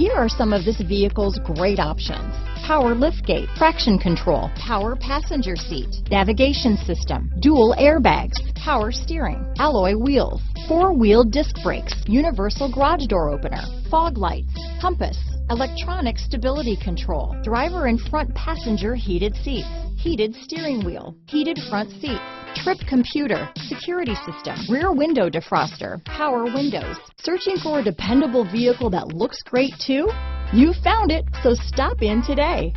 Here are some of this vehicle's great options. Power liftgate, traction control, power passenger seat, navigation system, dual airbags, power steering, alloy wheels, four-wheel disc brakes, universal garage door opener, fog lights, compass, electronic stability control, driver and front passenger heated seats, heated steering wheel, heated front seats, trip computer, security system, rear window defroster, power windows. Searching for a dependable vehicle that looks great too? You found it, so stop in today.